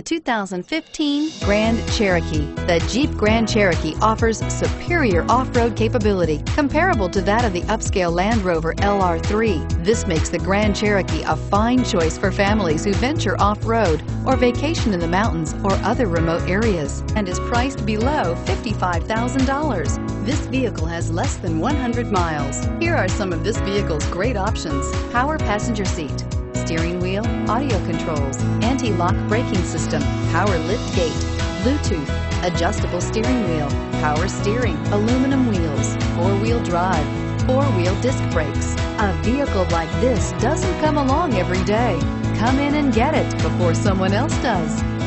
The 2015 Grand Cherokee. The Jeep Grand Cherokee offers superior off-road capability comparable to that of the upscale Land Rover LR3. This makes the Grand Cherokee a fine choice for families who venture off-road or vacation in the mountains or other remote areas and is priced below $55,000. This vehicle has less than 100 miles. Here are some of this vehicle's great options. Power passenger seat, steering wheel, audio controls, anti-lock braking system, power lift gate, Bluetooth, adjustable steering wheel, power steering, aluminum wheels, four-wheel drive, four-wheel disc brakes. A vehicle like this doesn't come along every day. Come in and get it before someone else does.